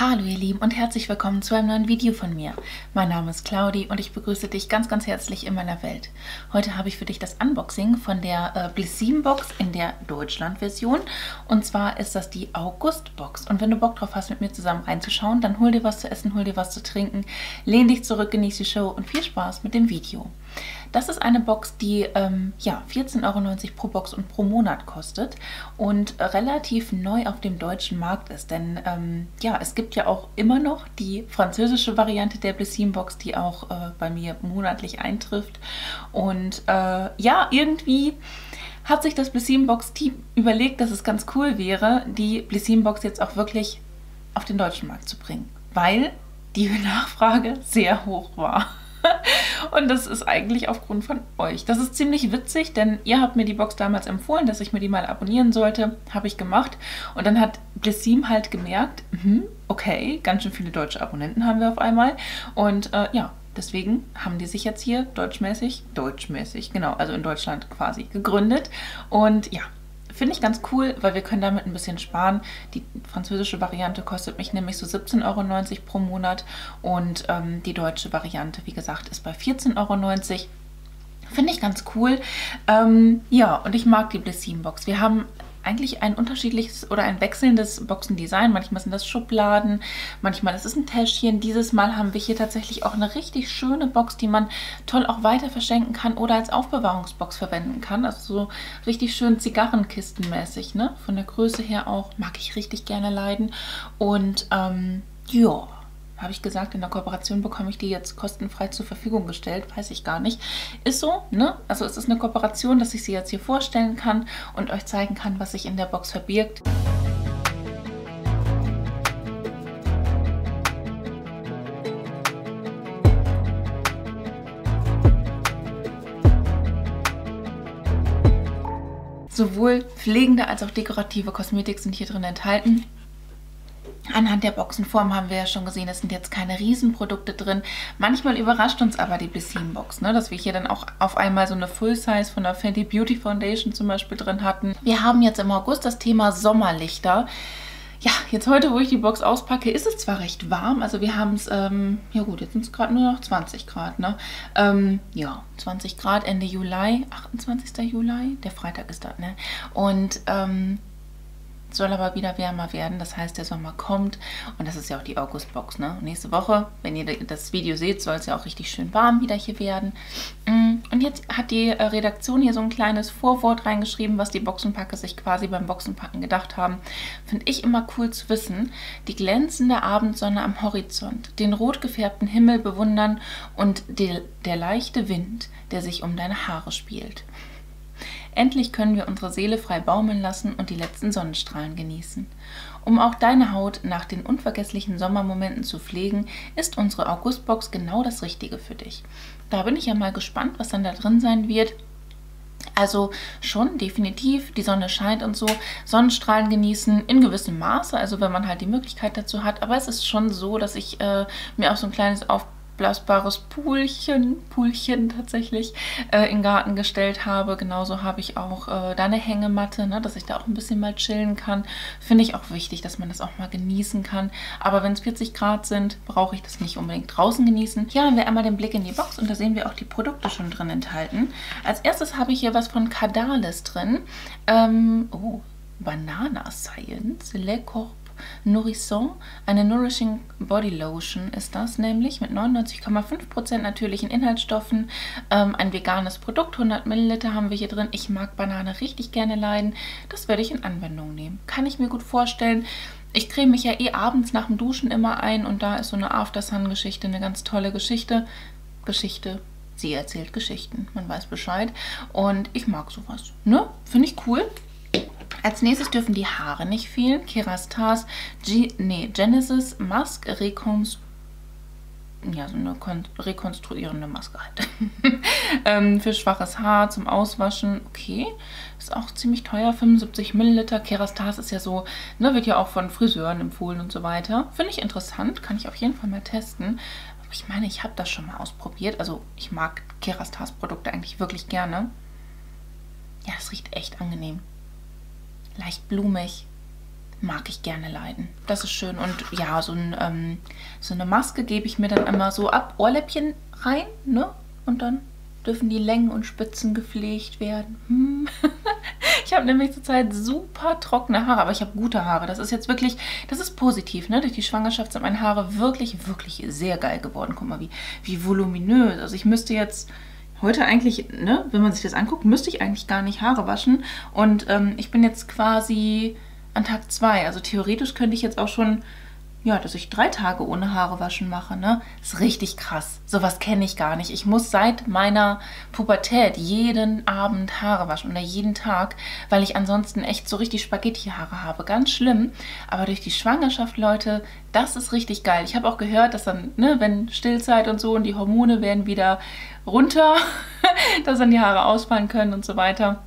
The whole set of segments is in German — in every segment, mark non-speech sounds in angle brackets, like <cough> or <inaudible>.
Hallo ihr Lieben und herzlich willkommen zu einem neuen Video von mir. Mein Name ist Claudi und ich begrüße dich ganz ganz herzlich in meiner Welt. Heute habe ich für dich das Unboxing von der äh, Bliss 7 Box in der Deutschland-Version und zwar ist das die August-Box und wenn du Bock drauf hast mit mir zusammen reinzuschauen, dann hol dir was zu essen, hol dir was zu trinken, lehn dich zurück, genieß die Show und viel Spaß mit dem Video. Das ist eine Box, die ähm, ja, 14,90 Euro pro Box und pro Monat kostet und relativ neu auf dem deutschen Markt ist. Denn ähm, ja, es gibt ja auch immer noch die französische Variante der Blessim Box, die auch äh, bei mir monatlich eintrifft. Und äh, ja, irgendwie hat sich das Blessim Box Team überlegt, dass es ganz cool wäre, die Blessim Box jetzt auch wirklich auf den deutschen Markt zu bringen. Weil die <laughs> Nachfrage sehr hoch war. Und das ist eigentlich aufgrund von euch. Das ist ziemlich witzig, denn ihr habt mir die Box damals empfohlen, dass ich mir die mal abonnieren sollte. Habe ich gemacht. Und dann hat Blissim halt gemerkt, mh, okay, ganz schön viele deutsche Abonnenten haben wir auf einmal. Und äh, ja, deswegen haben die sich jetzt hier deutschmäßig, deutschmäßig, genau, also in Deutschland quasi gegründet. Und ja, Finde ich ganz cool, weil wir können damit ein bisschen sparen. Die französische Variante kostet mich nämlich so 17,90 Euro pro Monat und ähm, die deutsche Variante, wie gesagt, ist bei 14,90 Euro. Finde ich ganz cool. Ähm, ja, und ich mag die Blissim Box. Wir haben eigentlich ein unterschiedliches oder ein wechselndes Boxendesign. Manchmal sind das Schubladen, manchmal ist es ein Täschchen. Dieses Mal haben wir hier tatsächlich auch eine richtig schöne Box, die man toll auch weiter verschenken kann oder als Aufbewahrungsbox verwenden kann. Also so richtig schön Zigarrenkistenmäßig, ne? Von der Größe her auch. Mag ich richtig gerne leiden. Und ähm, ja habe ich gesagt, in der Kooperation bekomme ich die jetzt kostenfrei zur Verfügung gestellt. Weiß ich gar nicht. Ist so, ne? Also es ist eine Kooperation, dass ich sie jetzt hier vorstellen kann und euch zeigen kann, was sich in der Box verbirgt. Sowohl pflegende als auch dekorative Kosmetik sind hier drin enthalten. Anhand der Boxenform haben wir ja schon gesehen, es sind jetzt keine Riesenprodukte drin. Manchmal überrascht uns aber die Blissim Box, ne? dass wir hier dann auch auf einmal so eine Full Size von der Fenty Beauty Foundation zum Beispiel drin hatten. Wir haben jetzt im August das Thema Sommerlichter. Ja, jetzt heute, wo ich die Box auspacke, ist es zwar recht warm. Also wir haben es, ähm, ja gut, jetzt sind es gerade nur noch 20 Grad, ne? Ähm, ja, 20 Grad Ende Juli, 28. Juli, der Freitag ist da, ne? Und ähm, soll aber wieder wärmer werden. Das heißt, der Sommer kommt und das ist ja auch die Augustbox. Ne? nächste Woche, wenn ihr das Video seht, soll es ja auch richtig schön warm wieder hier werden. Mm, und jetzt hat die äh, Redaktion hier so ein kleines Vorwort reingeschrieben, was die Boxenpacker sich quasi beim Boxenpacken gedacht haben. Finde ich immer cool zu wissen. Die glänzende Abendsonne am Horizont, den rot gefärbten Himmel bewundern und der, der leichte Wind, der sich um deine Haare spielt. Endlich können wir unsere Seele frei baumeln lassen und die letzten Sonnenstrahlen genießen. Um auch deine Haut nach den unvergesslichen Sommermomenten zu pflegen, ist unsere Augustbox genau das Richtige für dich. Da bin ich ja mal gespannt, was dann da drin sein wird. Also schon definitiv, die Sonne scheint und so, Sonnenstrahlen genießen in gewissem Maße, also wenn man halt die Möglichkeit dazu hat. Aber es ist schon so, dass ich äh, mir auch so ein kleines Auf aufblasbares Poolchen, Poolchen tatsächlich, äh, in den Garten gestellt habe. Genauso habe ich auch äh, da eine Hängematte, ne, dass ich da auch ein bisschen mal chillen kann. Finde ich auch wichtig, dass man das auch mal genießen kann. Aber wenn es 40 Grad sind, brauche ich das nicht unbedingt draußen genießen. Hier haben wir einmal den Blick in die Box und da sehen wir auch die Produkte schon drin enthalten. Als erstes habe ich hier was von Cadalis drin. Ähm, oh, Banana Science, Le Corps Nourrisson, eine Nourishing Body Lotion ist das nämlich mit 99,5% natürlichen Inhaltsstoffen. Ähm, ein veganes Produkt, 100 Milliliter haben wir hier drin. Ich mag Banane richtig gerne leiden. Das werde ich in Anwendung nehmen. Kann ich mir gut vorstellen. Ich creme mich ja eh abends nach dem Duschen immer ein und da ist so eine After-Sun-Geschichte eine ganz tolle Geschichte. Geschichte. Sie erzählt Geschichten, man weiß Bescheid. Und ich mag sowas. Ne? Finde ich cool. Als nächstes dürfen die Haare nicht fehlen. Kerastase, G nee, Genesis Mask Reconst ja, so eine rekonstruierende Maske halt. <laughs> ähm, für schwaches Haar zum Auswaschen. Okay, ist auch ziemlich teuer, 75 Milliliter. Kerastase ist ja so, ne, wird ja auch von Friseuren empfohlen und so weiter. Finde ich interessant, kann ich auf jeden Fall mal testen. Aber ich meine, ich habe das schon mal ausprobiert. Also ich mag Kerastase-Produkte eigentlich wirklich gerne. Ja, das riecht echt angenehm leicht blumig. mag ich gerne leiden. Das ist schön. Und ja, so, ein, ähm, so eine Maske gebe ich mir dann immer so ab, Ohrläppchen rein, ne? Und dann dürfen die Längen und Spitzen gepflegt werden. Hm. <laughs> ich habe nämlich zurzeit super trockene Haare, aber ich habe gute Haare. Das ist jetzt wirklich, das ist positiv. Ne? Durch die Schwangerschaft sind meine Haare wirklich, wirklich sehr geil geworden. Guck mal, wie, wie voluminös. Also ich müsste jetzt heute eigentlich, ne, wenn man sich das anguckt, müsste ich eigentlich gar nicht Haare waschen. Und ähm, ich bin jetzt quasi an Tag 2. Also theoretisch könnte ich jetzt auch schon ja, dass ich drei Tage ohne Haare waschen mache, ne? Ist richtig krass. Sowas kenne ich gar nicht. Ich muss seit meiner Pubertät jeden Abend Haare waschen oder jeden Tag, weil ich ansonsten echt so richtig Spaghetti-Haare habe. Ganz schlimm. Aber durch die Schwangerschaft, Leute, das ist richtig geil. Ich habe auch gehört, dass dann, ne, wenn Stillzeit und so und die Hormone werden wieder runter, <laughs> dass dann die Haare ausfallen können und so weiter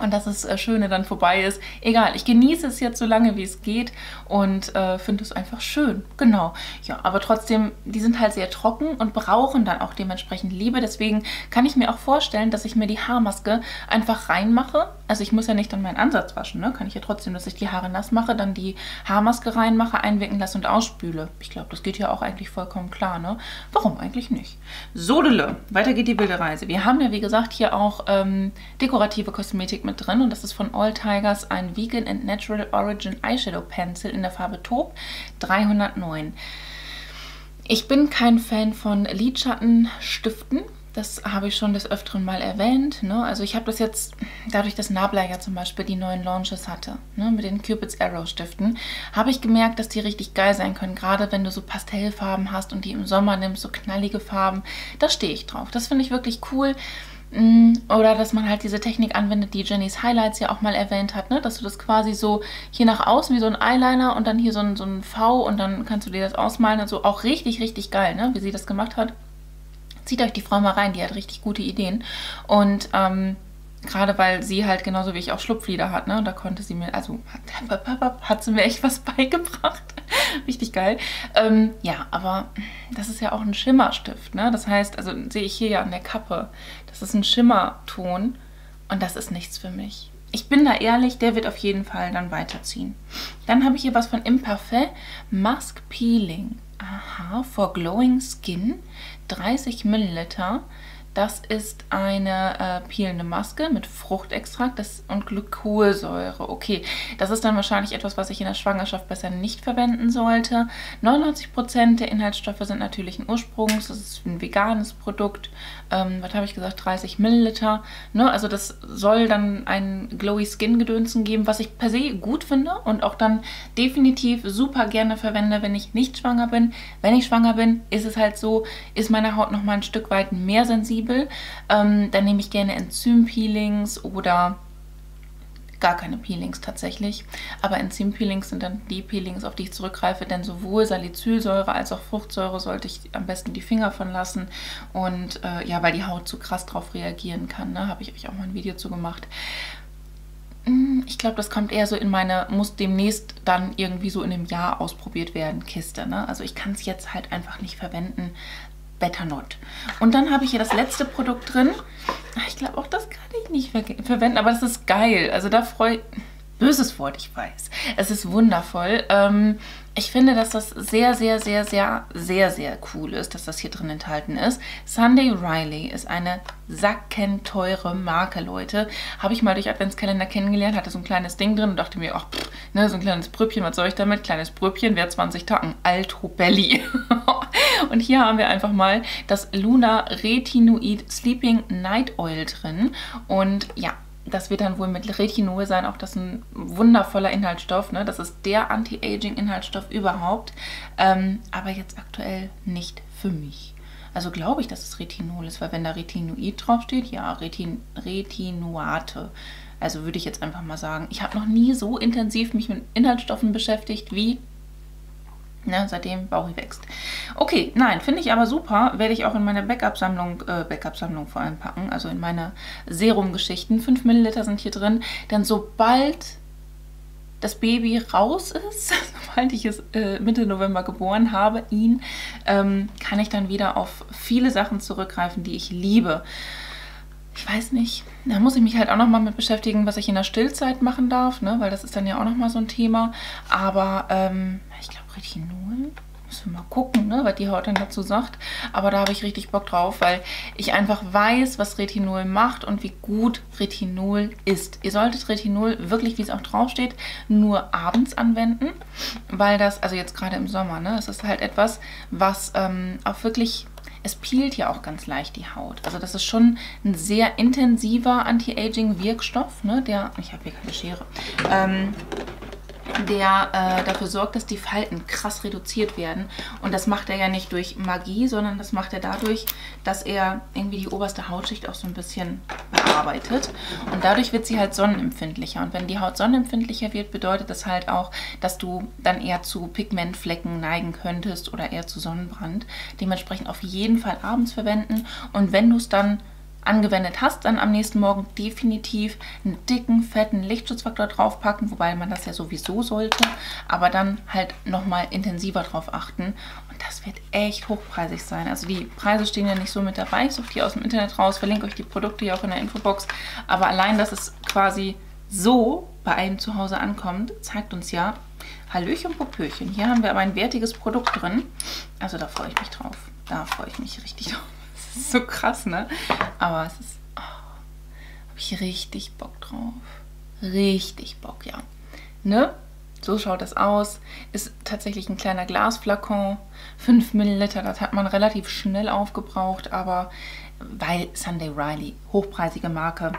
und dass das äh, Schöne dann vorbei ist. Egal, ich genieße es jetzt so lange, wie es geht und äh, finde es einfach schön. Genau. Ja, aber trotzdem, die sind halt sehr trocken und brauchen dann auch dementsprechend Liebe. Deswegen kann ich mir auch vorstellen, dass ich mir die Haarmaske einfach reinmache. Also ich muss ja nicht dann meinen Ansatz waschen, ne? Kann ich ja trotzdem, dass ich die Haare nass mache, dann die Haarmaske reinmache, einwickeln lasse und ausspüle. Ich glaube, das geht ja auch eigentlich vollkommen klar, ne? Warum eigentlich nicht? Sodele, weiter geht die wilde Reise. Wir haben ja, wie gesagt, hier auch ähm, dekorative Kosmetik mit drin und das ist von All Tigers ein Vegan and Natural Origin Eyeshadow Pencil in der Farbe Taub 309. Ich bin kein Fan von Lidschattenstiften. Das habe ich schon des Öfteren mal erwähnt. Ne? Also ich habe das jetzt, dadurch, dass Nabla ja zum Beispiel die neuen Launches hatte, ne? mit den Cupid's Arrow Stiften, habe ich gemerkt, dass die richtig geil sein können. Gerade wenn du so Pastellfarben hast und die im Sommer nimmst, so knallige Farben. Da stehe ich drauf. Das finde ich wirklich cool. Mm, oder dass man halt diese Technik anwendet, die Jennys Highlights ja auch mal erwähnt hat, ne? dass du das quasi so hier nach außen wie so ein Eyeliner und dann hier so ein, so ein V und dann kannst du dir das ausmalen und so. Auch richtig, richtig geil, ne? wie sie das gemacht hat. Zieht euch die Frau mal rein, die hat richtig gute Ideen. Und ähm, gerade weil sie halt genauso wie ich auch Schlupflieder hat, ne? da konnte sie mir, also hat, <laughs> hat sie mir echt was beigebracht. <laughs> Richtig geil. Ähm, ja, aber das ist ja auch ein Schimmerstift, ne? Das heißt, also sehe ich hier ja an der Kappe, das ist ein Schimmerton und das ist nichts für mich. Ich bin da ehrlich, der wird auf jeden Fall dann weiterziehen. Dann habe ich hier was von Imparfait Mask Peeling. Aha, for Glowing Skin. 30 Milliliter. Das ist eine äh, peelende Maske mit Fruchtextrakt das, und Glykolsäure. Okay, das ist dann wahrscheinlich etwas, was ich in der Schwangerschaft besser nicht verwenden sollte. 99% der Inhaltsstoffe sind natürlichen Ursprungs. Das ist ein veganes Produkt. Ähm, was habe ich gesagt? 30 Milliliter. Ne? Also das soll dann ein Glowy Skin Gedönsen geben, was ich per se gut finde und auch dann definitiv super gerne verwende, wenn ich nicht schwanger bin. Wenn ich schwanger bin, ist es halt so, ist meine Haut noch mal ein Stück weit mehr sensibel sensibel. Ähm, dann nehme ich gerne Enzympeelings oder gar keine Peelings tatsächlich. Aber Enzympeelings sind dann die Peelings, auf die ich zurückgreife, denn sowohl Salicylsäure als auch Fruchtsäure sollte ich am besten die Finger von lassen. Und äh, ja, weil die Haut zu krass drauf reagieren kann, ne, habe ich euch auch mal ein Video zu gemacht. Hm, ich glaube, das kommt eher so in meine, muss demnächst dann irgendwie so in einem Jahr ausprobiert werden, Kiste. Ne? Also ich kann es jetzt halt einfach nicht verwenden. Better Not. Und dann habe ich hier das letzte Produkt drin. Ich glaube, auch das kann ich nicht ver verwenden, aber das ist geil. Also da freue ich... Böses Wort, ich weiß. Es ist wundervoll. Ähm, ich finde, dass das sehr, sehr, sehr, sehr, sehr, sehr cool ist, dass das hier drin enthalten ist. Sunday Riley ist eine sackenteure Marke, Leute. Habe ich mal durch Adventskalender kennengelernt, hatte so ein kleines Ding drin und dachte mir, ach, pff, ne, so ein kleines Brüppchen, was soll ich damit? Kleines Brüppchen, wäre 20 Tacken. Alto Belly. <laughs> Und hier haben wir einfach mal das Luna Retinoid Sleeping Night Oil drin. Und ja, das wird dann wohl mit Retinol sein, auch das ist ein wundervoller Inhaltsstoff. Ne? Das ist der Anti-Aging-Inhaltsstoff überhaupt, ähm, aber jetzt aktuell nicht für mich. Also glaube ich, dass es Retinol ist, weil wenn da Retinoid draufsteht, ja, Retin Retinoate. Also würde ich jetzt einfach mal sagen, ich habe noch nie so intensiv mich mit Inhaltsstoffen beschäftigt wie Ne, seitdem Bauchi wächst. Okay, nein, finde ich aber super. Werde ich auch in meine Backup-Sammlung, äh, Backup-Sammlung vor allem packen. Also in meine Serum-Geschichten. 5 Milliliter sind hier drin. Denn sobald das Baby raus ist, <laughs> sobald ich es äh, Mitte November geboren habe, ihn, ähm, kann ich dann wieder auf viele Sachen zurückgreifen, die ich liebe. Ich weiß nicht, da muss ich mich halt auch nochmal mit beschäftigen, was ich in der Stillzeit machen darf, ne? weil das ist dann ja auch nochmal so ein Thema. Aber ähm, ich glaube Retinol Müssen wir mal gucken, ne, was die Haut dann dazu sagt. Aber da habe ich richtig Bock drauf, weil ich einfach weiß, was Retinol macht und wie gut Retinol ist. Ihr solltet Retinol wirklich, wie es auch draufsteht, nur abends anwenden, weil das, also jetzt gerade im Sommer, ne, es ist halt etwas, was ähm, auch wirklich es peelt ja auch ganz leicht die Haut. Also das ist schon ein sehr intensiver Anti-Aging-Wirkstoff, ne, der, ich habe hier keine Schere, ähm, der äh, dafür sorgt, dass die Falten krass reduziert werden. Und das macht er ja nicht durch Magie, sondern das macht er dadurch, dass er irgendwie die oberste Hautschicht auch so ein bisschen bearbeitet. Und dadurch wird sie halt sonnenempfindlicher. Und wenn die Haut sonnenempfindlicher wird, bedeutet das halt auch, dass du dann eher zu Pigmentflecken neigen könntest oder eher zu Sonnenbrand. Dementsprechend auf jeden Fall abends verwenden. Und wenn du es dann angewendet hast, dann am nächsten Morgen definitiv einen dicken, fetten Lichtschutzfaktor draufpacken, wobei man das ja sowieso sollte, aber dann halt nochmal intensiver drauf achten. Und das wird echt hochpreisig sein. Also die Preise stehen ja nicht so mit dabei. Ich suche die aus dem Internet raus, verlinke euch die Produkte hier auch in der Infobox. Aber allein, dass es quasi so bei einem zu Hause ankommt, zeigt uns ja, Hallöchen Popöchen. Hier haben wir aber ein wertiges Produkt drin. Also da freue ich mich drauf. Da freue ich mich richtig drauf. Das ist so krass, ne? Aber es ist... Oh, Habe ich richtig Bock drauf. Richtig Bock, ja. Ne? So schaut es aus. Ist tatsächlich ein kleiner Glasflakon. 5 Milliliter, das hat man relativ schnell aufgebraucht, aber weil Sunday Riley, hochpreisige Marke,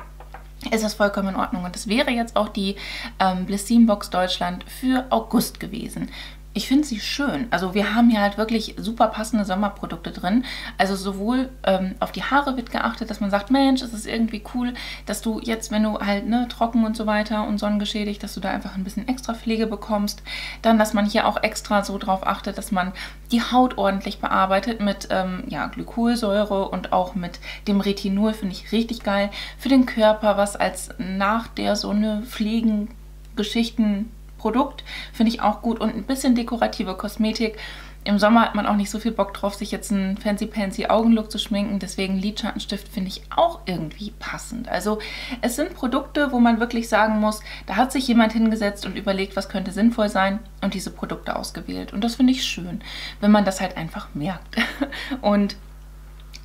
ist das vollkommen in Ordnung. Und das wäre jetzt auch die ähm, Blissim Box Deutschland für August gewesen ich finde sie schön. Also wir haben hier halt wirklich super passende Sommerprodukte drin. Also sowohl ähm, auf die Haare wird geachtet, dass man sagt, Mensch, es ist irgendwie cool, dass du jetzt, wenn du halt ne, trocken und so weiter und sonnengeschädigt, dass du da einfach ein bisschen extra Pflege bekommst. Dann, dass man hier auch extra so drauf achtet, dass man die Haut ordentlich bearbeitet mit ähm, ja, Glykolsäure und auch mit dem Retinol, finde ich richtig geil. Für den Körper, was als nach der Sonne Pflegen Geschichten Produkt. Finde ich auch gut und ein bisschen dekorative Kosmetik. Im Sommer hat man auch nicht so viel Bock drauf, sich jetzt einen fancy-pansy Augenlook zu schminken. Deswegen Lidschattenstift finde ich auch irgendwie passend. Also es sind Produkte, wo man wirklich sagen muss, da hat sich jemand hingesetzt und überlegt, was könnte sinnvoll sein und diese Produkte ausgewählt. Und das finde ich schön, wenn man das halt einfach merkt. <laughs> Und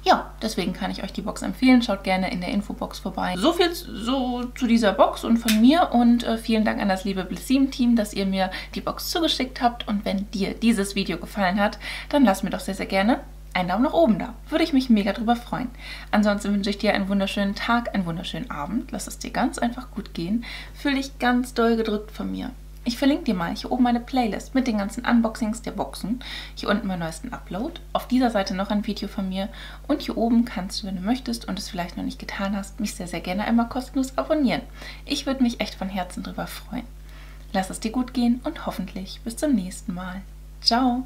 ja, deswegen kann ich euch die Box empfehlen. Schaut gerne in der Infobox vorbei. So viel so zu dieser Box und von mir und äh, vielen Dank an das liebe Blissim-Team, dass ihr mir die Box zugeschickt habt. Und wenn dir dieses Video gefallen hat, dann lass mir doch sehr, sehr gerne einen Daumen nach oben da. Würde ich mich mega drüber freuen. Ansonsten wünsche ich dir einen wunderschönen Tag, einen wunderschönen Abend. Lass es dir ganz einfach gut gehen. Fühl dich ganz doll gedrückt von mir. Ich verlinke dir mal hier oben meine Playlist mit den ganzen Unboxings der Boxen. Hier unten meinen neuesten Upload. Auf dieser Seite noch ein Video von mir. Und hier oben kannst du, wenn du möchtest und es vielleicht noch nicht getan hast, mich sehr, sehr gerne einmal kostenlos abonnieren. Ich würde mich echt von Herzen drüber freuen. Lass es dir gut gehen und hoffentlich bis zum nächsten Mal. Ciao!